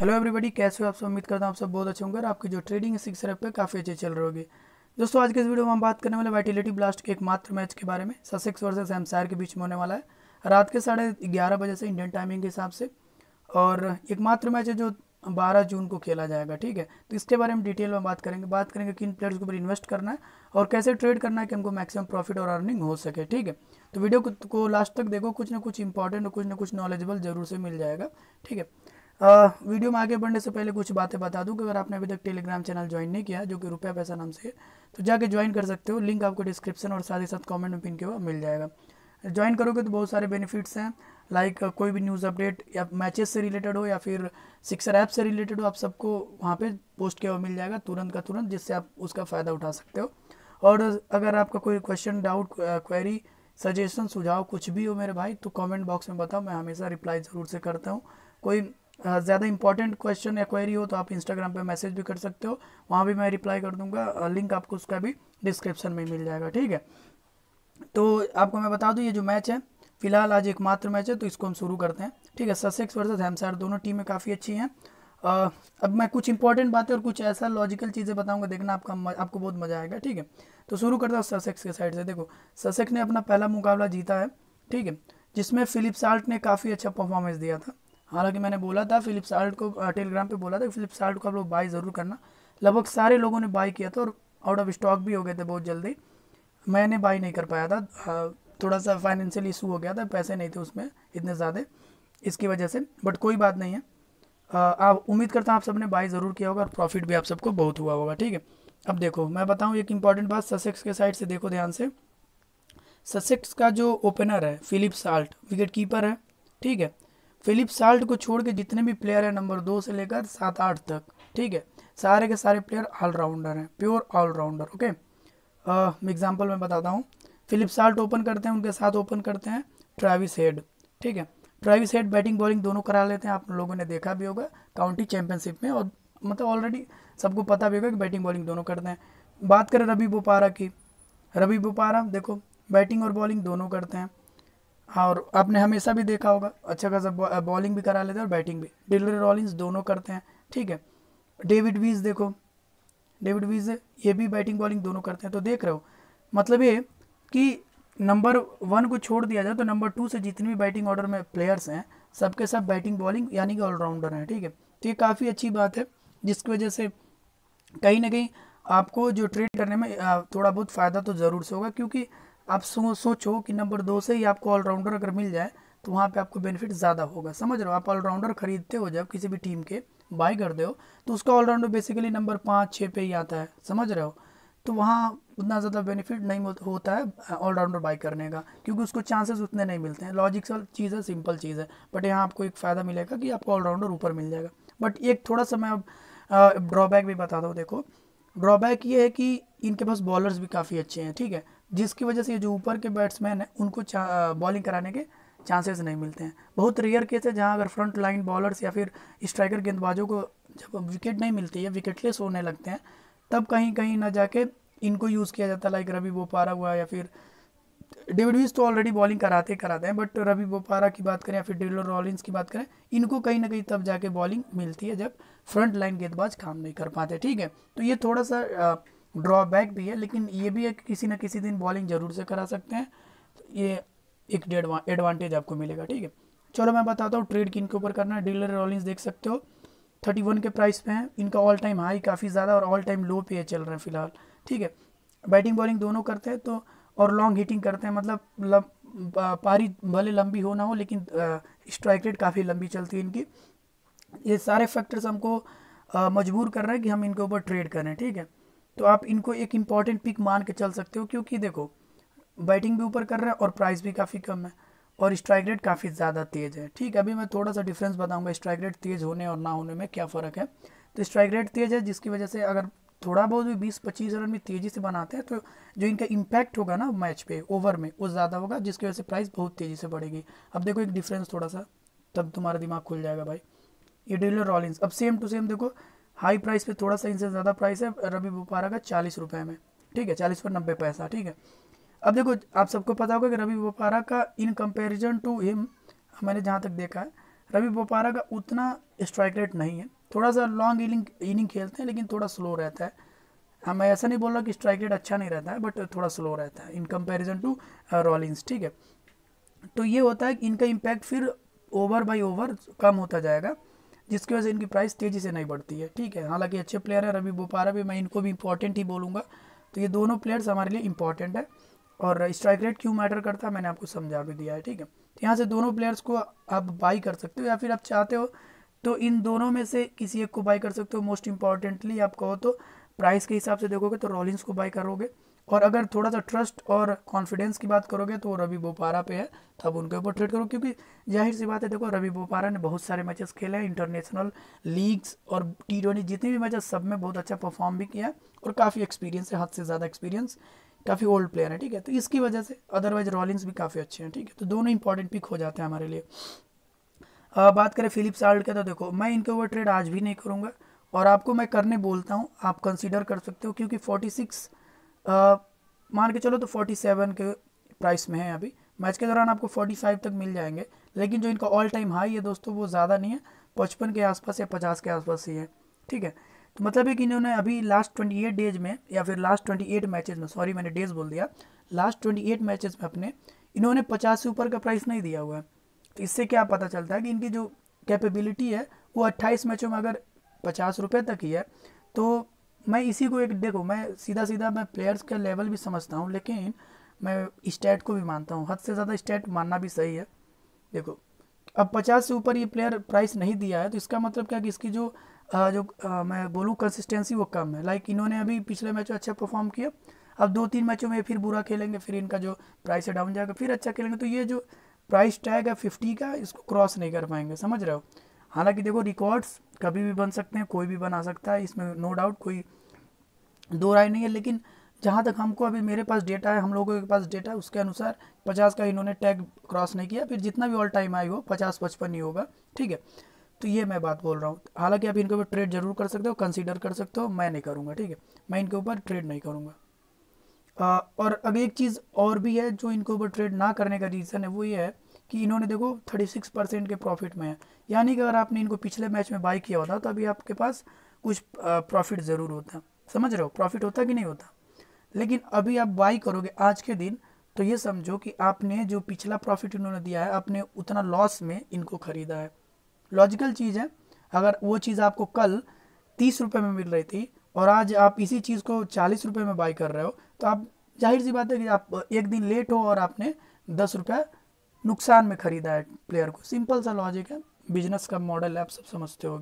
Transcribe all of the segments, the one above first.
Hello everybody कैसे हो आप सब? उम्मीद करता हूँ आप सब बहुत अच्छे होंगे और आपकी जो ट्रेडिंग है सिक्स पे काफ़ी अच्छी चल रही होगी। दोस्तों आज के इस वीडियो में हम बात करने वाले वाइटिलिटी ब्लास्ट के एकमात्र मैच के बारे में ससेक्स वर्सेस एमसायर के बीच में होने वाला है। रात के साढ़े ग्यारह बजे से इंडियन टाइमिंग के हिसाब से और एकमात्र मैच है जो बारह जून को खेला जाएगा ठीक है? तो इसके बारे में डिटेल में बात करेंगे। बात करेंगे किन प्लेयर्स के ऊपर इन्वेस्ट करना है और कैसे ट्रेड करना है कि हमको मैक्सिमम प्रॉफिट और अर्निंग हो सके ठीक है? तो वीडियो को, को लास्ट तक देखो कुछ ना कुछ इंपॉर्टेंट और कुछ ना कुछ नॉलेजेबल ज़रूर से मिल जाएगा ठीक है? वीडियो में आगे बढ़ने से पहले कुछ बातें बता दूँ कि अगर आपने अभी तक टेलीग्राम चैनल ज्वाइन नहीं किया, जो कि रुपया पैसा नाम से तो जाके ज्वाइन कर सकते हो। लिंक आपको डिस्क्रिप्शन और साथ ही साथ कमेंट में पिन के हुआ मिल जाएगा। ज्वाइन करोगे तो बहुत सारे बेनिफिट्स हैं लाइक कोई भी न्यूज़ अपडेट या मैचेस से रिलेटेड हो या फिर सिक्सर ऐप से रिलेटेड हो, आप सबको वहाँ पे पोस्ट किया हुआ मिल जाएगा तुरंत का तुरंत, जिससे आप उसका फ़ायदा उठा सकते हो। और अगर आपका कोई क्वेश्चन डाउट क्वेरी सजेशन सुझाव कुछ भी हो मेरे भाई तो कमेंट बॉक्स में बताओ, मैं हमेशा रिप्लाई ज़रूर से करता हूँ। कोई ज़्यादा इंपॉर्टेंट क्वेश्चन या क्वेरी हो तो आप इंस्टाग्राम पे मैसेज भी कर सकते हो। वहाँ भी मैं रिप्लाई कर दूँगा। लिंक आपको उसका भी डिस्क्रिप्शन में मिल जाएगा, ठीक है? तो आपको मैं बता दूँ, ये जो मैच है, फ़िलहाल आज एकमात्र मैच है तो इसको हम शुरू करते हैं, ठीक है? ससेक्स वर्सेज हेमसार दोनों टीमें काफ़ी अच्छी हैं। अब मैं कुछ इंपॉर्टेंट बातें और कुछ ऐसा लॉजिकल चीज़ें बताऊँगा, देखना आपका आपको बहुत मज़ा आएगा, ठीक है? तो शुरू करता हूँ ससेक्स के साइड से। देखो ससेक्स ने अपना पहला मुकाबला जीता है, ठीक है? जिसमें फिलिप साल्ट ने काफ़ी अच्छा परफॉर्मेंस दिया था। हालाँकि मैंने बोला था फिलिप साल्ट को टेलीग्राम पे बोला था कि को आप लोग बाई ज़रूर करना। लगभग सारे लोगों ने बाई किया था और आउट ऑफ़ स्टॉक भी हो गए थे बहुत जल्दी। मैंने बाई नहीं कर पाया था। थोड़ा सा फाइनेंशियल इशू हो गया था, पैसे नहीं थे उसमें इतने ज़्यादा, इसकी वजह से। बट कोई बात नहीं है। आप, उम्मीद करता हूँ आप सबने बाई ज़रूर किया होगा और प्रॉफिट भी आप सबको बहुत हुआ होगा, ठीक है? अब देखो, मैं बताऊँ एक इंपॉर्टेंट बात ससेक्स के साइड से देखो ध्यान से। ससेक्स का जो ओपनर है फिलिप साल्ट विकेट कीपर है, ठीक है? फिलिप साल्ट को छोड़ के जितने भी प्लेयर हैं नंबर दो से लेकर सात, आठ तक, ठीक है? सारे के सारे प्लेयर ऑलराउंडर हैं प्योर ऑलराउंडर ओके एग्ज़ाम्पल मैं बताता हूँ। फिलिप साल्ट ओपन करते हैं, उनके साथ ओपन करते हैं ट्रेविस हेड, ठीक है? ट्रेविस हेड बैटिंग, बॉलिंग दोनों करा लेते हैं, आप लोगों ने देखा भी होगा काउंटी चैंपियनशिप में और मतलब ऑलरेडी सबको पता भी होगा कि बैटिंग, बॉलिंग दोनों करते हैं। बात करें रवि बोपारा की, रवि बोपारा, देखो, बैटिंग और बॉलिंग दोनों करते हैं। और आपने हमेशा भी देखा होगा अच्छा खासा बॉलिंग भी करा लेते हैं और बैटिंग भी। डिलर रॉलिंस दोनों करते हैं, ठीक है। डेविड वीज देखो, डेविड वीज ये भी बैटिंग बॉलिंग दोनों करते हैं तो देख रहे हो। मतलब ये कि नंबर वन को छोड़ दिया जाए तो नंबर टू से जितनी भी बैटिंग ऑर्डर में प्लेयर्स हैं, सबके सब बैटिंग बॉलिंग यानी कि ऑलराउंडर हैं, ठीक है। तो ये काफ़ी अच्छी बात है, जिसकी वजह से कहीं ना कहीं आपको जो ट्रेड करने में थोड़ा बहुत फ़ायदा तो ज़रूर से होगा, क्योंकि आप सो, सोचो कि नंबर दो से ही आपको ऑलराउंडर अगर मिल जाए तो वहाँ पे आपको बेनिफिट ज़्यादा होगा। समझ रहे हो? आप ऑलराउंडर खरीदते हो जब किसी भी टीम के बाई करते हो तो उसका ऑलराउंडर बेसिकली नंबर पाँच छः पे ही आता है। समझ रहे हो? तो वहाँ उतना ज़्यादा बेनिफिट नहीं होता है ऑलराउंडर बाई करने का क्योंकि उसको चांसेस उतने नहीं मिलते हैं। लॉजिकल चीज़ है सिंपल चीज़ है बट यहाँ आपको एक फ़ायदा मिलेगा कि आपको ऑलराउंडर ऊपर मिल जाएगा। बट एक थोड़ा सा मैं अब ड्रॉबैक भी बता हूँ देखो। ड्रॉबैक ये है कि इनके पास बॉलर्स भी काफ़ी अच्छे हैं ठीक है? जिसकी वजह से ये जो ऊपर के बैट्समैन हैं, उनको बॉलिंग कराने के चांसेस नहीं मिलते हैं। बहुत रेयर केस है जहाँ अगर फ्रंट लाइन बॉलर्स या फिर स्ट्राइकर गेंदबाजों को जब विकेट नहीं मिलती है विकेटलेस होने लगते हैं, तब कहीं कहीं ना जाके इनको यूज़ किया जाता है लाइक रवि बोपारा हुआ या फिर डेविड वीज तो ऑलरेडी बॉलिंग कराते कराते हैं बट रवि बोपारा की बात करें या फिर डिलर रॉलिंस की बात करें, इनको कहीं ना कहीं तब जाके बॉलिंग मिलती है जब फ्रंट लाइन गेंदबाज काम नहीं कर पाते, ठीक है? तो ये थोड़ा सा ड्रॉबैक भी है लेकिन ये भी है कि किसी ना किसी दिन बॉलिंग ज़रूर से करा सकते हैं। तो ये एक एडवांटेज आपको मिलेगा ठीक है? चलो मैं बताता हूँ ट्रेड किन के ऊपर करना है। डीलर रॉलिंस देख सकते हो थर्टी वन के प्राइस पे हैं। इनका ऑल टाइम हाई काफ़ी ज़्यादा और ऑल टाइम लो पे चल रहे हैं फ़िलहाल ठीक है? बैटिंग बॉलिंग दोनों करते हैं तो और लॉन्ग हिटिंग करते हैं मतलब लब, पारी भले लंबी हो ना हो लेकिन स्ट्राइक रेट काफ़ी लंबी चलती है इनकी। ये सारे फैक्टर्स हमको मजबूर कर रहे हैं कि हम इनके ऊपर ट्रेड करें ठीक है? तो आप इनको एक इंपॉर्टेंट पिक मान के चल सकते हो क्योंकि देखो बैटिंग भी ऊपर कर रहा है और प्राइस भी काफ़ी कम है और स्ट्राइक रेट काफ़ी ज़्यादा तेज़ है। ठीक अभी मैं थोड़ा सा डिफरेंस बताऊँगा स्ट्राइक रेट तेज़ होने और ना होने में क्या फ़र्क है। तो स्ट्राइक रेट तेज़ है जिसकी वजह से अगर थोड़ा बहुत भी बीस पच्चीस रन भी तेज़ी से बनाते हैं तो जो इनका इम्पैक्ट होगा ना मैच पे ओवर में, वो ज़्यादा होगा जिसकी वजह से प्राइस बहुत तेज़ी से बढ़ेगी। अब देखो एक डिफरेंस थोड़ा सा तब तुम्हारा दिमाग खुल जाएगा भाई। ये डीलर रॉलिंस अब सेम टू सेम देखो हाई प्राइस पे थोड़ा सा इनसे ज़्यादा प्राइस है, रवि बुपारा का चालीस रुपये में। ठीक है, चालीस पर नब्बे पैसा, ठीक है। अब देखो, आप सबको पता होगा कि रवि बुपारा का इन कंपेरिजन टू हिम मैंने जहाँ तक देखा है, रवि बोपारा का उतना स्ट्राइक रेट नहीं है। थोड़ा सा लॉन्ग इनिंग इनिंग खेलते हैं, लेकिन थोड़ा स्लो रहता है। हाँ मैं ऐसा नहीं बोल रहा कि स्ट्राइक रेट अच्छा नहीं रहता है बट थोड़ा स्लो रहता है इन कंपैरिजन टू रॉलिंग्स ठीक है। तो ये होता है कि इनका इम्पैक्ट फिर ओवर बाई ओवर कम होता जाएगा। जिसकी वजह से इनकी प्राइस तेज़ी से नहीं बढ़ती है। ठीक है, हालाँकि अच्छे प्लेयर है रवि बोपारा भी, मैं इनको भी इंपॉर्टेंट ही बोलूँगा। तो ये दोनों प्लेयर्स हमारे लिए इंपॉर्टेंट है। और स्ट्राइक रेट क्यों मैटर करता है, मैंने आपको समझा भी दिया है, ठीक है। तो यहाँ से दोनों प्लेयर्स को आप बाई कर सकते हो, या फिर आप चाहते हो तो इन दोनों में से किसी एक को बाई कर सकते हो। मोस्ट इंपॉर्टेंटली आप कहो तो प्राइस के हिसाब से देखोगे तो रॉलिंस को बाई करोगे। और अगर थोड़ा सा ट्रस्ट और कॉन्फिडेंस की बात करोगे तो रवि बोपारा पे है तब उनके ऊपर ट्रेड करो क्योंकि ज़ाहिर सी बात है देखो रवि बोपारा ने बहुत सारे मैचेस खेले हैं इंटरनेशनल लीग्स और टी ट्वेंटी जितने भी मैचेस सब में बहुत अच्छा परफॉर्म भी किया है और काफ़ी एक्सपीरियंस है हद से ज़्यादा एक्सपीरियंस काफ़ी ओल्ड प्लेयर है ठीक है? तो इसकी वजह से अदरवाइज़ रॉलिंस भी काफ़ी अच्छे हैं ठीक है? तो दोनों इंपॉर्टेंट पिक हो जाते हैं हमारे लिए। आ, बात करें फिलिप साल्ट के तो देखो मैं इनके ऊपर ट्रेड आज भी नहीं करूँगा और आपको मैं करने बोलता हूँ आप कंसिडर कर सकते हो क्योंकि 46 मान के चलो तो 47 के प्राइस में है अभी। मैच के दौरान आपको 45 तक मिल जाएँगे। लेकिन जो इनका ऑल टाइम हाई है दोस्तों, वो ज़्यादा नहीं है। पचपन के आसपास या पचास के आसपास ही है। ठीक है? तो मतलब है कि इन्होंने अभी लास्ट ट्वेंटी एट डेज़ में या फिर लास्ट ट्वेंटी एट मैचेज में सॉरी मैंने डेज़ बोल दिया। लास्ट ट्वेंटी एट मैचेज में अपने इन्होंने पचास से ऊपर का प्राइस नहीं दिया हुआ है। तो इससे क्या पता चलता है कि इनकी जो कैपेबिलिटी है, वो अट्ठाईस मैचों में अगर पचास रुपये तक ही है तो मैं इसी को एक देखो मैं सीधा सीधा मैं प्लेयर्स का लेवल भी समझता हूँ लेकिन मैं स्टेट को भी मानता हूँ। हद से ज़्यादा स्टेट मानना भी सही है। देखो अब पचास से ऊपर ये प्लेयर प्राइस नहीं दिया है तो इसका मतलब क्या कि इसकी जो आ, जो आ, मैं बोलूँ कंसिस्टेंसी वो कम है। लाइक इन्होंने अभी पिछले मैच अच्छा परफॉर्म किया अब दो तीन मैचों में फिर बुरा खेलेंगे फिर इनका जो प्राइस है डाउन जाएगा फिर अच्छा खेलेंगे तो ये जो प्राइस टैग है फिफ्टी का इसको क्रॉस नहीं कर पाएँगे समझ रहे हो? हालाँकि देखो रिकॉर्ड्स कभी भी बन सकते हैं, कोई भी बना सकता है, इसमें नो डाउट कोई दो राय नहीं है, लेकिन जहाँ तक हमको अभी मेरे पास डेटा है, हम लोगों के पास डेटा है, उसके अनुसार पचास का इन्होंने टैग क्रॉस नहीं किया, फिर जितना भी ऑल टाइम आई हो, पचास पचपन ही होगा, ठीक है? तो ये मैं बात बोल रहा हूँ। हालाँकि आप इनके ऊपर ट्रेड ज़रूर कर सकते हो कंसीडर कर सकते हो, मैं नहीं करूँगा, ठीक है? मैं इनके ऊपर ट्रेड नहीं करूँगा। और अगर एक चीज़ और भी है जो इनके ऊपर ट्रेड ना करने का रीज़न है, वो ये है कि इन्होंने देखो 36 परसेंट के प्रॉफिट में है। यानी कि अगर आपने इनको पिछले मैच में बाई किया होता तो अभी आपके पास कुछ प्रॉफिट ज़रूर होता। समझ रहे हो? प्रॉफिट होता कि नहीं होता? लेकिन अभी आप बाई करोगे आज के दिन तो ये समझो कि आपने जो पिछला प्रॉफिट इन्होंने दिया है, आपने उतना लॉस में इनको खरीदा है। लॉजिकल चीज़ है, अगर वो चीज़ आपको कल तीस रुपये में मिल रही थी और आज आप इसी चीज़ को चालीस रुपये में बाई कर रहे हो तो आप ज़ाहिर सी बात है कि आप एक दिन लेट हो और आपने दस रुपये नुकसान में खरीदा है प्लेयर को। सिंपल सा लॉजिक है। बिज़नेस का मॉडल है, आप सब समझते हो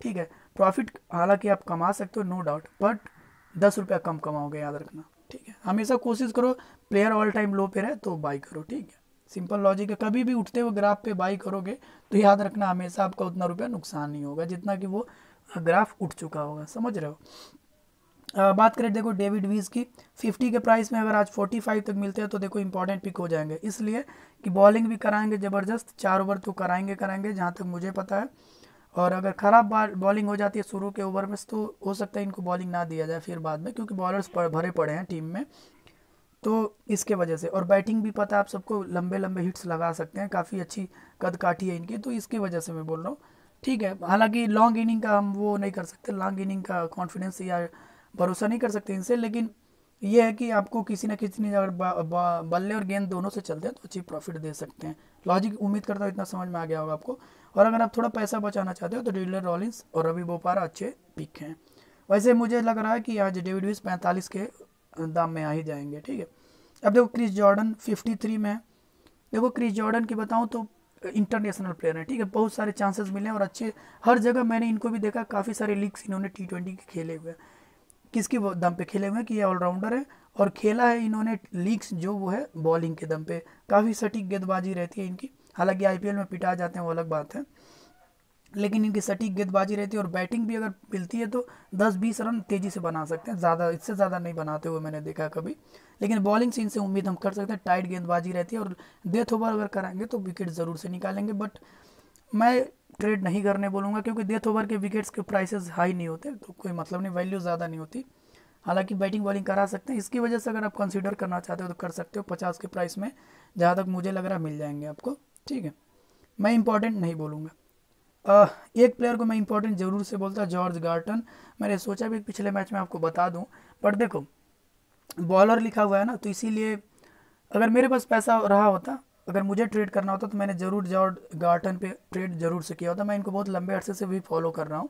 ठीक है प्रॉफिट हालाँकि आप कमा सकते हो नो डाउट बट दस रुपया कम कमाओगे, याद रखना। ठीक है, हमेशा कोशिश करो प्लेयर ऑल टाइम लो पे रहे तो बाई करो। ठीक है सिंपल लॉजिक है। कभी भी उठते हुए ग्राफ पे बाई करोगे तो याद रखना, हमेशा आपका उतना रुपया नुकसान नहीं होगा, जितना कि वो ग्राफ उठ चुका होगा। समझ रहे हो? आ, बात करें देखो डेविड वीज की 50 के प्राइस में अगर आज 45 तक मिलते हैं तो देखो इंपॉर्टेंट पिक हो जाएँगे। इसलिए कि बॉलिंग भी कराएँगे ज़बरदस्त चार ओवर तो कराएँगे कराएँगे जहाँ तक मुझे पता है। और अगर ख़राब बॉलिंग हो जाती है शुरू के ओवर में तो हो सकता है इनको बॉलिंग ना दिया जाए फिर बाद में क्योंकि बॉलर्स भरे पड़े हैं टीम में। तो इसके वजह से और बैटिंग भी पता है आप सबको लंबे लंबे हिट्स लगा सकते हैं काफ़ी अच्छी कद काठी है इनकी तो इसकी वजह से मैं बोल रहा हूँ। ठीक है हालाँकि लॉन्ग इनिंग का हम वो नहीं कर सकते लॉन्ग इनिंग का कॉन्फिडेंस या भरोसा नहीं कर सकते इनसे, लेकिन ये है कि आपको किसी ना किसी ने अगर बल्ले और गेंद दोनों से चलते हैं तो अच्छी प्रॉफिट दे सकते हैं। लॉजिक उम्मीद करता हूँ इतना समझ में आ गया होगा आपको। और अगर आप थोड़ा पैसा बचाना चाहते हो तो डिलर रॉलिंस और रवि बोपारा अच्छे पिक हैं। वैसे मुझे लग रहा है कि आज डेविड विस पैंतालीस के दाम में आ ही जाएँगे, ठीक है? अब देखो क्रिस जॉर्डन 53 में है। देखो क्रिस जॉर्डन की बताऊँ तो इंटरनेशनल प्लेयर है, ठीक है? बहुत सारे चांसेस मिले हैं और अच्छे, हर जगह मैंने इनको भी देखा, काफ़ी सारे लीग्स इन्होंने टी ट्वेंटी के खेले हुए किसके दम पे खेले हुए हैं कि ये ऑलराउंडर है और खेला है इन्होंने लीग्स जो वो है बॉलिंग के दम पे। काफ़ी सटीक गेंदबाजी रहती है इनकी। हालाँकि आईपीएल में पिटा जाते हैं वो अलग बात है। लेकिन इनकी सटीक गेंदबाजी रहती है और बैटिंग भी अगर मिलती है तो 10-20 रन तेज़ी से बना सकते हैं। ज़्यादा, इससे ज़्यादा नहीं बनाते हुए मैंने देखा कभी। लेकिन बॉलिंग से इनसे उम्मीद हम कर सकते हैं। टाइट गेंदबाजी रहती है और डेथ ओवर अगर कराएँगे तो विकेट ज़रूर से निकालेंगे। बट मैं ट्रेड नहीं करने बोलूँगा क्योंकि डेथ ओवर के विकेट्स के प्राइसेस हाई नहीं होते तो कोई मतलब नहीं वैल्यू ज़्यादा नहीं होती। हालाँकि बैटिंग बॉलिंग करा सकते हैं, इसकी वजह से अगर आप कंसिडर करना चाहते हो तो कर सकते हो, पचास के प्राइस में, जहाँ तक मुझे लग रहा है मिल जाएँगे आपको, ठीक है। मैं इंपॉर्टेंट नहीं बोलूँगा। एक प्लेयर को मैं इंपॉर्टेंट ज़रूर से बोलता जॉर्ज गार्टन मैंने सोचा भी पिछले मैच में आपको बता दूँ पर देखो बॉलर लिखा हुआ है ना तो इसीलिए अगर मेरे पास पैसा रहा होता अगर मुझे ट्रेड करना होता तो मैंने ज़रूर जॉर्ज गार्टन पे ट्रेड ज़रूर से किया होता। मैं इनको बहुत लंबे अरसे से भी फॉलो कर रहा हूँ।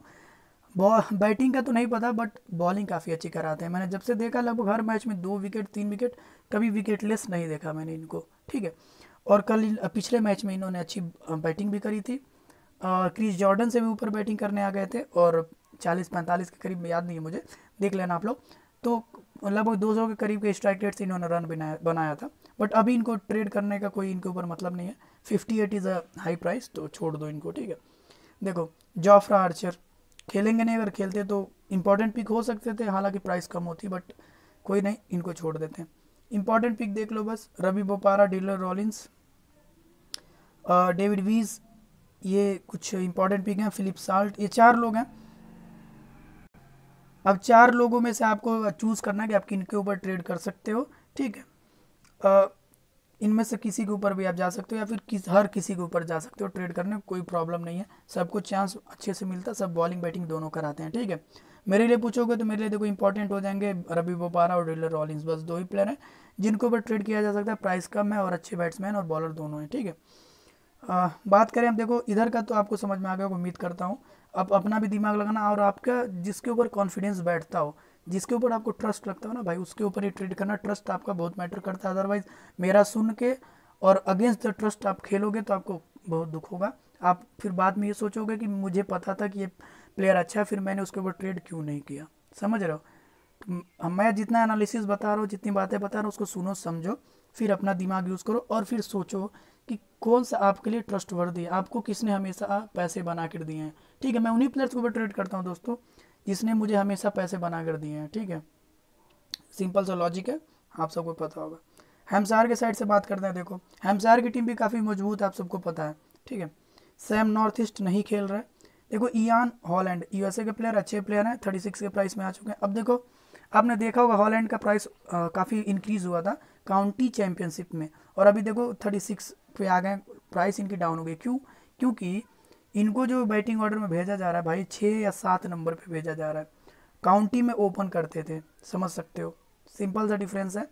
बैटिंग का तो नहीं पता बट बॉलिंग काफ़ी अच्छी कराते हैं। मैंने जब से देखा, लगभग हर मैच में दो विकेट तीन विकेट कभी विकेट लेस नहीं देखा मैंने इनको, ठीक है? और कल पिछले मैच में इन्होंने अच्छी बैटिंग भी करी थी। क्रिस जॉर्डन से भी ऊपर बैटिंग करने आ गए थे और चालीस पैंतालीस के करीब, याद नहीं है मुझे, देख लेना आप लोग। तो लगभग दो सौ के करीब के स्ट्राइक रेट से इन्होंने रन बनाया बनाया था। बट अभी इनको ट्रेड करने का कोई इनके ऊपर मतलब नहीं है। Fifty eight is a high price तो छोड़ दो इनको, ठीक है। देखो जॉफ्रा आर्चर खेलेंगे नहीं, अगर खेलते तो इंपॉर्टेंट पिक हो सकते थे, हालाँकि प्राइस कम होती बट कोई नहीं, इनको छोड़ देते हैं। इंपॉर्टेंट पिक देख लो बस, Ravi Bopara Delray Rawlins David Wiese ये कुछ इंपॉर्टेंट पिक हैं फिलिप साल्ट ये चार लोग हैं। अब चार लोगों में से आपको चूज़ करना है कि आप किन के ऊपर ट्रेड कर सकते हो, ठीक है? इनमें से किसी के ऊपर भी आप जा सकते हो या फिर किस, हर किसी के ऊपर जा सकते हो ट्रेड करने, कोई प्रॉब्लम नहीं है। सबको चांस अच्छे से मिलता है सब बॉलिंग बैटिंग दोनों कराते हैं, ठीक है? मेरे लिए पूछोगे तो मेरे लिए देखो इंपॉर्टेंट हो जाएँगे रवि बोपारा और डिलर रॉलिंग्स बस दो ही प्लेयर हैं, जिनके ऊपर ट्रेड किया जा सकता है प्राइस कम है और अच्छे बैट्समैन और बॉलर दोनों हैं, ठीक है? आ, बात करें अब देखो इधर का तो आपको समझ में आ गया उम्मीद करता हूँ। अब अपना भी दिमाग लगाना और आपका जिसके ऊपर कॉन्फिडेंस बैठता हो जिसके ऊपर आपको ट्रस्ट लगता हो ना भाई उसके ऊपर ही ट्रेड करना ट्रस्ट आपका बहुत मैटर करता है। अदरवाइज़ मेरा सुन के और अगेंस्ट द ट्रस्ट आप खेलोगे तो आपको बहुत दुख होगा। आप फिर बाद में ये सोचोगे कि मुझे पता था कि ये प्लेयर अच्छा है फिर मैंने उसके ऊपर ट्रेड क्यों नहीं किया? समझ रहे हो? मैं जितना एनालिसिस बता रहा हूँ जितनी बातें बता रहा हूँ उसको सुनो समझो फिर अपना दिमाग यूज़ करो और फिर सोचो कि कौन सा आपके लिए ट्रस्ट वर्दी है? आपको किसने हमेशा पैसे बना कर दिए हैं? ठीक है, मैं उन्हीं प्लेयर्स के ऊपर ट्रेड करता हूँ दोस्तों, जिसने मुझे हमेशा पैसे बना कर दिए हैं, ठीक है? सिंपल सा लॉजिक है, आप सबको पता होगा। हेमसार के साइड से बात करते हैं, देखो हेमसार की टीम भी काफ़ी मज़बूत है, आप सबको पता है, ठीक है? सैम नॉर्थ ईस्ट नहीं खेल रहा है। देखो ईयान हॉलैंड यूएसए के प्लेयर अच्छे प्लेयर हैं थर्टी सिक्स के प्राइस में आ चुके हैं। अब देखो, आपने देखा होगा हॉलैंड का प्राइस काफ़ी इंक्रीज हुआ था काउंटी चैंपियनशिप में। और अभी देखो थर्टी सिक्स पे आ गए प्राइस इनकी डाउन हो गई क्यों? क्योंकि इनको जो बैटिंग ऑर्डर में भेजा जा रहा है भाई छः या सात नंबर पे भेजा जा रहा है। काउंटी में ओपन करते थे समझ सकते हो? सिंपल सा डिफरेंस है।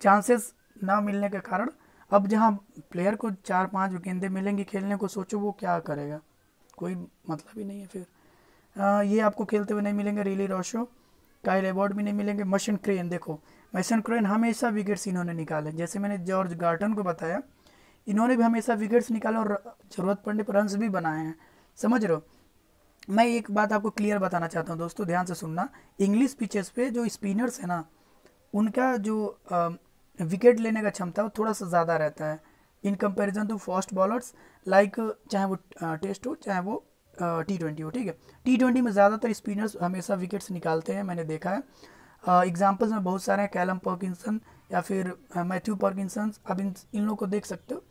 चांसेस ना मिलने के कारण अब जहाँ प्लेयर को चार पाँच गेंदे मिलेंगी खेलने को सोचो वो क्या करेगा? कोई मतलब ही नहीं है फिर। आ, ये आपको खेलते हुए नहीं मिलेंगे। रिली रोशो काइल एवॉर्ड भी नहीं मिलेंगे। मशन क्रेन देखो मशन क्रेन हमेशा विकेट्स इन्होंने निकाले। जैसे मैंने जॉर्ज गार्टन को बताया इन्होंने भी हमेशा विकेट्स निकाले और ज़रूरत पड़ने पर रन भी बनाए हैं। समझ रहे हो? मैं एक बात आपको क्लियर बताना चाहता हूँ दोस्तों, ध्यान से सुनना। इंग्लिश पिचेस पे जो स्पिनर्स है ना, उनका जो विकेट लेने का क्षमता वो थोड़ा सा ज़्यादा रहता है। In comparison to fast bowlers like चाहे वो टेस्ट हो, चाहे वो टी ट्वेंटी हो, ठीक है? टी ट्वेंटी में ज़्यादातर स्पिनर्स हमेशा विकेट्स निकालते हैं, मैंने देखा है। एग्जाम्पल्स में बहुत सारे हैं कैलम पर्किंसन या फिर मैथ्यू पर्किंसन अब इन इन लोग को देख सकते हो।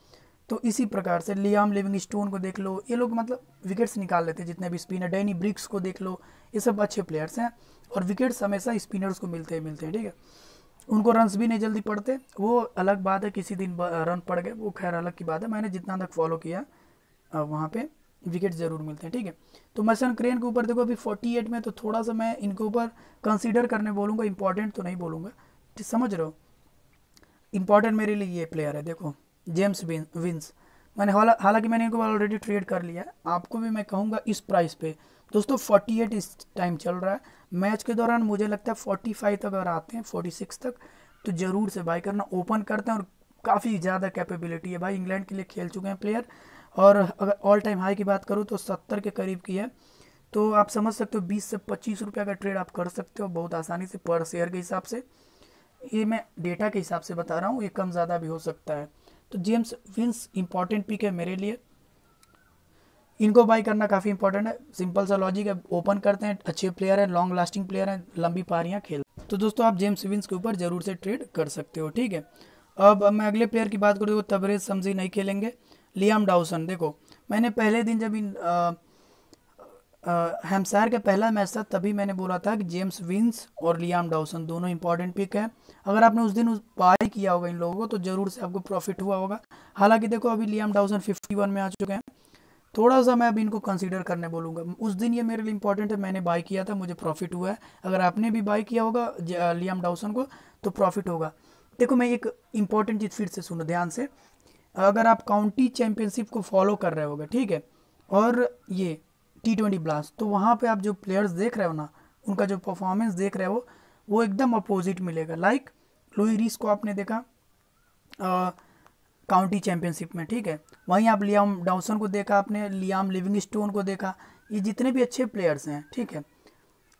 तो इसी प्रकार से लियाम लिविंग स्टोन को देख लो, ये लोग मतलब विकेट्स निकाल लेते हैं, जितने भी स्पिनर डैनी ब्रिक्स को देख लो, ये सब अच्छे प्लेयर्स हैं और विकेट्स हमेशा स्पिनर्स को मिलते ही, मिलते हैं, ठीक है? उनको रन्स भी नहीं जल्दी पड़ते, वो अलग बात है, किसी दिन रन पड़ गए, वो खैर अलग की बात है, मैंने जितना तक फॉलो किया वहाँ पर विकेट ज़रूर मिलते हैं, ठीक है? तो मसन क्रेन के ऊपर देखो, अभी 48 में तो थोड़ा सा मैं इनके ऊपर कंसीडर करने बोलूँगा इंपॉर्टेंट तो नहीं बोलूँगा, समझ रहे हो? इंपॉर्टेंट मेरे लिए ये प्लेयर है, देखो। James Vince. मैंने हालाँकि मैंने इनको ऑलरेडी ट्रेड कर लिया है। आपको भी मैं कहूँगा इस प्राइस पे। दोस्तों 48 इस टाइम चल रहा है। मैच के दौरान मुझे लगता है 45 तक अगर आते हैं 46 तक तो ज़रूर से बाई करना। ओपन करते हैं और काफ़ी ज़्यादा कैपेबिलिटी है भाई। इंग्लैंड के लिए खेल चुके हैं प्लेयर और अगर ऑल टाइम हाई की बात करूँ तो सत्तर के करीब की है। तो आप समझ सकते हो, बीस से पच्चीस रुपये का ट्रेड आप कर सकते हो बहुत आसानी से पर शेयर के हिसाब से। ये मैं डेटा के हिसाब से बता रहा हूँ, ये कम ज़्यादा भी हो सकता है। तो जेम्स विंस इंपॉर्टेंट पिक है मेरे लिए। इनको बाई करना काफ़ी इंपॉर्टेंट है। सिंपल सा लॉजिक है। ओपन करते हैं। अच्छे प्लेयर हैं लॉन्ग लास्टिंग प्लेयर हैं, लंबी पारियाँ खेल। तो दोस्तों, आप जेम्स विंस के ऊपर ज़रूर से ट्रेड कर सकते हो, ठीक है? अब मैं अगले प्लेयर की बात करूँ तो तबरेज समझी नहीं खेलेंगे। लियाम डाउसन देखो, मैंने पहले दिन जब इन हेमसायर का पहला मैच था, तभी मैंने बोला था कि जेम्स विंस और लियाम डाउसन दोनों इंपॉर्टेंट पिक है। अगर आपने उस दिन उस बाय किया होगा इन लोगों को तो ज़रूर से आपको प्रॉफिट हुआ होगा। हालाँकि देखो, अभी लियाम डाउसन 51 में आ चुके हैं। थोड़ा सा मैं अभी इनको कंसीडर करने बोलूँगा। उस दिन ये मेरे लिए इंपॉर्टेंट है, मैंने बाई किया था, मुझे प्रॉफिट हुआ है। अगर आपने भी बाई किया होगा लियाम डाउसन को तो प्रॉफिट होगा। देखो, मैं एक इंपॉर्टेंट चीज़ फिर से सुनो, ध्यान से। अगर आप काउंटी चैंपियनशिप को फॉलो कर रहे होगे, ठीक है? और ये टी ट्वेंटी ब्लास्ट तो वहाँ पे आप जो प्लेयर्स देख रहे हो ना, उनका जो परफॉर्मेंस देख रहे हो, वो एकदम अपोजिट मिलेगा। लाइक लुई रिस को आपने देखा काउंटी चैम्पियनशिप में, ठीक है? वहीं आप लियाम डाउसन को देखा आपने लियाम लिविंग स्टोन को देखा। ये जितने भी अच्छे प्लेयर्स हैं, ठीक है?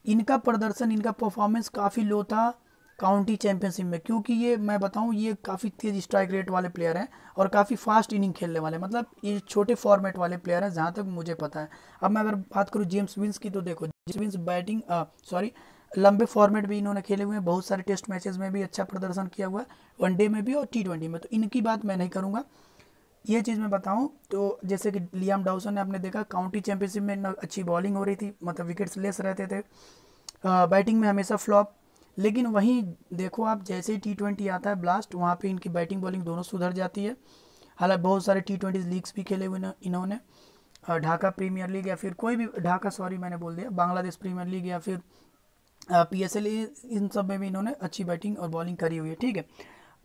इनका प्रदर्शन, इनका परफॉर्मेंस काफ़ी लो था। काउंटी चैंपियनशिप में, क्योंकि ये, मैं बताऊँ, ये काफ़ी तेज स्ट्राइक रेट वाले प्लेयर हैं और काफ़ी फास्ट इनिंग खेलने वाले मतलब ये छोटे फॉर्मेट वाले प्लेयर हैं, जहाँ तक मुझे पता है। अब मैं अगर बात करूँ जेम्स विंस की तो देखो जेम्स विंस बैटिंग सॉरी लंबे फॉर्मेट भी इन्होंने खेले हुए हैं। बहुत सारे टेस्ट मैचेस में भी अच्छा प्रदर्शन किया हुआ है वनडे में भी और टी ट्वेंटी में। तो इनकी बात मैं नहीं करूँगा। ये चीज़ मैं बताऊँ तो जैसे कि लियाम डाउसन ने आपने देखा काउंटी चैंपियनशिप में अच्छी बॉलिंग हो रही थी मतलब विकेट्स लेस रहते थे। बैटिंग में हमेशा फ्लॉप लेकिन वहीं देखो आप, जैसे ही टी ट्वेंटी आता है ब्लास्ट वहाँ पे इनकी बैटिंग बॉलिंग दोनों सुधर जाती है। हालाँकि बहुत सारे टी ट्वेंटी लीग्स भी खेले हुए इन्होंने। ढाका प्रीमियर लीग या फिर कोई भी, ढाका सॉरी मैंने बोल दिया, बांग्लादेश प्रीमियर लीग या फिर पी एस एल इन सब में भी इन्होंने अच्छी बैटिंग और बॉलिंग करी हुई है, ठीक है।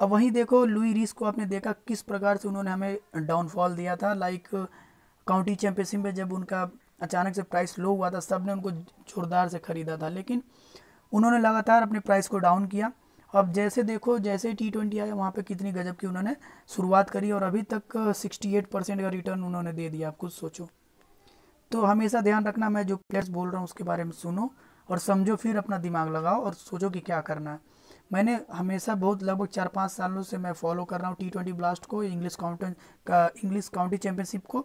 अब वहीं देखो लुई रीस को आपने देखा किस प्रकार से उन्होंने हमें डाउनफॉल दिया था लाइक काउंटी चैंपियनशिप में जब उनका अचानक से प्राइस लो हुआ था सबने उनको जोरदार से ख़रीदा था, लेकिन उन्होंने लगातार अपने प्राइस को डाउन किया। अब जैसे देखो, जैसे टी ट्वेंटी आया, वहाँ पे कितनी गजब की उन्होंने शुरुआत करी और अभी तक सिक्सटी एट परसेंट का रिटर्न उन्होंने दे दिया, आप खुद सोचो। तो हमेशा ध्यान रखना, मैं जो प्लेयर्स बोल रहा हूँ, उसके बारे में सुनो और समझो, फिर अपना दिमाग लगाओ और सोचो कि क्या करना है। मैंने हमेशा बहुत, लगभग चार पाँच सालों से मैं फॉलो कर रहा हूँ टी ट्वेंटी ब्लास्ट को इंग्लिश काउंटी का इंग्लिश काउंटी चैंपियनशिप को।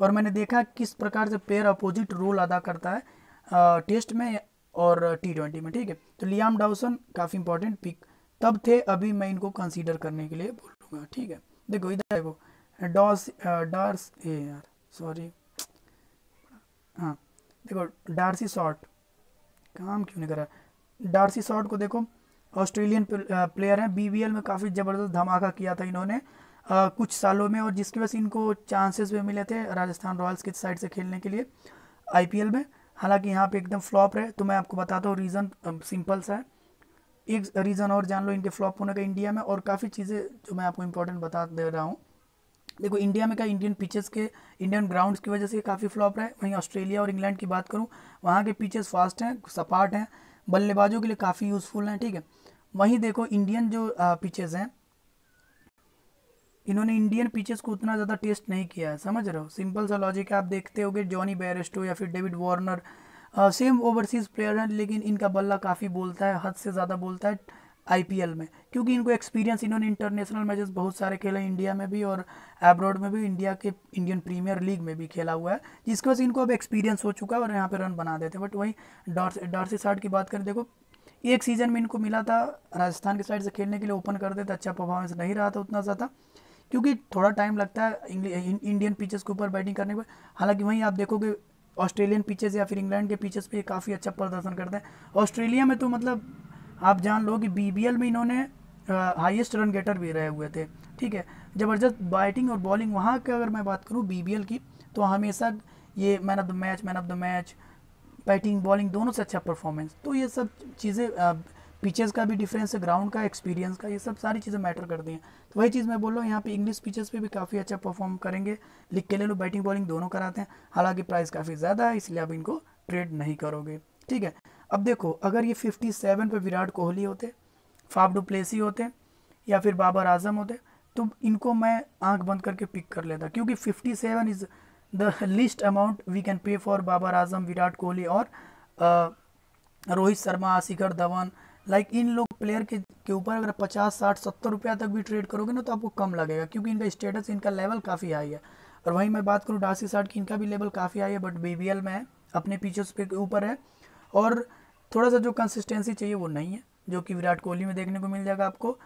और मैंने देखा किस प्रकार से प्लेयर अपोजिट रोल अदा करता है। टेस्ट में और टी ट्वेंटी में ठीक है? तो लियाम डाउसन काफ़ी इंपॉर्टेंट पिक तब थे अभी मैं इनको कंसीडर करने के लिए बोलूँगा ठीक है? देखो इधर देखो। डॉस डार्स ए यार सॉरी हाँ देखो डार्सी शॉर्ट काम क्यों नहीं कर डार्सी शॉर्ट को देखो ऑस्ट्रेलियन प्लेयर हैं। बीबीएल में काफ़ी ज़बरदस्त धमाका किया था इन्होंने आ, कुछ सालों में और जिसकी वजह से इनको चांसेस भी मिले थे राजस्थान रॉयल्स की साइड से खेलने के लिए आईपीएल में। हालाँकि यहाँ पे एकदम फ्लॉप रहे तो मैं आपको बताता हूँ रीज़न सिंपल सा है। एक रीज़न और जान लो इनके फ्लॉप होने का इंडिया में, और काफ़ी चीज़ें जो मैं आपको इंपॉर्टेंट बता दे रहा हूँ। देखो इंडिया में क्या इंडियन पिचेस के इंडियन ग्राउंड्स की वजह से काफ़ी फ्लॉप रहे। वहीं ऑस्ट्रेलिया और इंग्लैंड की बात करूँ, वहाँ के पिचेस फास्ट हैं, सपाट हैं, बल्लेबाजों के लिए काफ़ी यूज़फुल हैं, ठीक है। वहीं देखो इंडियन जो पिचेस हैं इन्होंने इंडियन पिचेस को उतना ज़्यादा टेस्ट नहीं किया है, समझ रहे हो? सिंपल सा लॉजिक है, आप देखते होगे जॉनी बैरिस्टो या फिर David Warner same overseas player हैं, लेकिन इनका बल्ला काफ़ी बोलता है, हद से ज़्यादा बोलता है आईपीएल में। क्योंकि इनको एक्सपीरियंस इन्होंने इंटरनेशनल मैचेस बहुत सारे खेले इंडिया में भी और एब्रॉड में भी इंडिया के इंडियन प्रीमियर लीग में भी खेला हुआ है, जिसकी वजह से इनको अब एक्सपीरियंस हो चुका है और यहाँ पे रन बना देते हैं। बट वहीं डॉर्स डार्सी साठ की बात करें, देखो, एक सीज़न में इनको मिला था, राजस्थान की साइड से खेलने के लिए ओपन कर देते अच्छा परफॉर्मेंस नहीं रहा था उतना ज़्यादा। क्योंकि थोड़ा टाइम लगता है इंडियन पिचेस के ऊपर बैटिंग करने पर हालाँकि वहीं आप देखोगे ऑस्ट्रेलियन पिचेस या फिर इंग्लैंड के पिचेस पे काफ़ी अच्छा प्रदर्शन करते हैं। ऑस्ट्रेलिया में तो मतलब आप जान लो कि बीबीएल में इन्होंने हाईएस्ट रन गेटर भी रहे हुए थे। ठीक है? ज़बरदस्त बैटिंग और बॉलिंग वहाँ के अगर मैं बात करूँ बी की तो हमेशा ये man of the match man of the match batting bowling दोनों से अच्छा परफॉर्मेंस तो ये सब चीज़ें पिचेस का भी डिफरेंस है ग्राउंड का एक्सपीरियंस का, ये सब सारी चीज़ें मैटर करती हैं। तो वही चीज़ मैं बोल रहा हूँ, यहाँ पे इंग्लिश पिचेस पे भी काफ़ी अच्छा परफॉर्म करेंगे। लिख के ले लो बैटिंग बॉलिंग दोनों कराते हैं। हालाँकि प्राइस काफ़ी ज़्यादा है, इसलिए आप इनको ट्रेड नहीं करोगे। ठीक है? अब देखो, अगर ये फिफ्टी सेवन पे विराट कोहली होते फाफ प्लेसी होते, या फिर बाबर आज़म होते तो इनको मैं आँख बंद करके पिक कर लेता, क्योंकि fifty seven is the least amount we can pay for Babar Azam, Virat Kohli और रोहित शर्मा शिखर धवन लाइक इन लोग प्लेयर के के ऊपर अगर पचास, साठ, सत्तर रुपया तक भी ट्रेड करोगे ना तो आपको कम लगेगा, क्योंकि इनका स्टेटस इनका लेवल काफ़ी हाई है। और वहीं मैं बात करूँ डासी साठ की, इनका भी लेवल काफ़ी हाई है बट बी में है, अपने पीछे पे ऊपर है। और थोड़ा सा जो कंसिस्टेंसी चाहिए वो नहीं है, जो कि विराट कोहली में देखने को मिल जाएगा आपको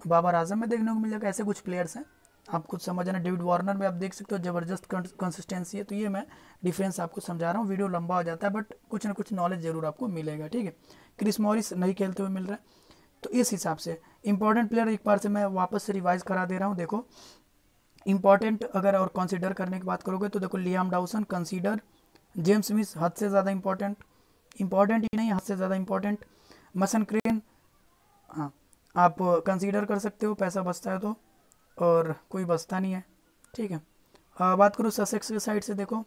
बाबर आज़म में देखने को मिल जाएगा, ऐसे कुछ प्लेयर्स हैं। आपको समझना डेविड वार्नर में आप देख सकते हो, ज़बरदस्त कंसिस्टेंसी है तो ये मैं डिफरेंस आपको समझा रहा हूँ वीडियो लंबा हो जाता है बट कुछ ना कुछ नॉलेज ज़रूर आपको मिलेगा, ठीक है? क्रिस मॉरिस नहीं खेलते हुए मिल रहा है तो इस हिसाब से इंपॉर्टेंट प्लेयर एक बार से मैं वापस से रिवाइज करा दे रहा हूँ, देखो इंपॉर्टेंट अगर और कंसिडर करने की बात करोगे तो देखो लियाम डाउसन कंसिडर जेम्स मिस हद से ज़्यादा इंपॉर्टेंट इंपॉर्टेंट ही नहीं, हद से ज़्यादा इंपॉर्टेंट मसन क्रेन हाँ आप कंसीडर कर सकते हो, पैसा बचता है तो और कोई बचता नहीं है ठीक है। आ, बात करूँ ससेक्स के साइड से देखो।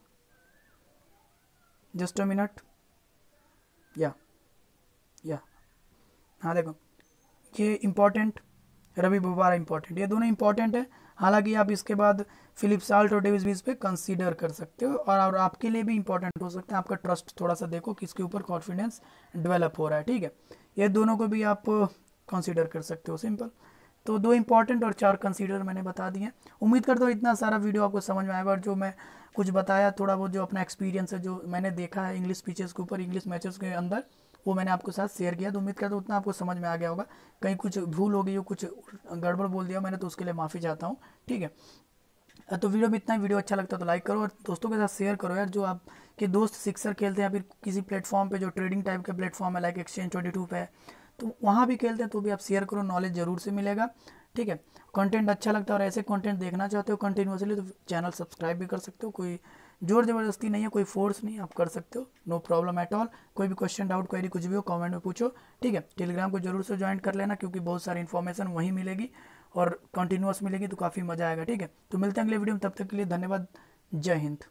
Just a minute. या या। हाँ देखो। ये इम्पोर्टेंट रवि बुबारा इम्पोर्टेंट ये दोनों इम्पोर्टेंट है। हालाँकि आप इसके बाद फिलिप साल्ट और डेविस बीस पे कंसीडर कर सकते हो और, और आपके लिए भी इंपॉर्टेंट हो सकता है। आपका ट्रस्ट थोड़ा सा देखो किसके ऊपर कॉन्फिडेंस डेवलप हो रहा है ठीक है। ये दोनों को भी आप कंसीडर कर सकते हो सिंपल तो दो इंपॉर्टेंट और चार कंसीडर मैंने बता दिए उम्मीद करता हूँ इतना सारा वीडियो आपको समझ में आएगा और जो मैं कुछ बताया, थोड़ा बहुत जो अपना एक्सपीरियंस है, जो मैंने देखा है इंग्लिश पिचेस के ऊपर इंग्लिश मैचेस के अंदर, वो मैंने आपके साथ शेयर किया। तो उम्मीद करता हूँ उतना आपको समझ में आ गया होगा। कहीं कुछ भूल हो गई हो, कुछ गड़बड़ बोल दिया मैंने तो उसके लिए माफ़ी चाहता हूँ। ठीक है? तो वीडियो में इतना वीडियो अच्छा लगता है तो लाइक करो और दोस्तों के साथ शेयर करो यार। जो आप के दोस्त सिक्सर खेलते हैं या फिर किसी प्लेटफॉर्म पे, जो ट्रेडिंग टाइप के प्लेटफॉर्म है लाइक एक्सचेंज ट्वेंटी टू पे तो वहाँ भी खेलते हैं तो भी आप शेयर करो नॉलेज ज़रूर से मिलेगा। ठीक है? कंटेंट अच्छा लगता है और ऐसे कंटेंट देखना चाहते हो कंटिन्यूसली तो चैनल सब्सक्राइब भी कर सकते हो। कोई ज़ोर ज़बरदस्ती नहीं है, कोई फोर्स नहीं आप कर सकते हो। नो प्रॉब्लम एट ऑल कोई भी क्वेश्चन डाउट क्वेरी कुछ भी हो कमेंट में पूछो। ठीक है? टेलीग्राम को ज़रूर से ज्वाइन कर लेना, क्योंकि बहुत सारी इन्फॉर्मेशन वहीं मिलेगी और कंटिन्यूस मिलेगी तो काफ़ी मज़ा आएगा। ठीक है? तो मिलते हैं अगले वीडियो में, तब तक के लिए धन्यवाद। जय हिंद।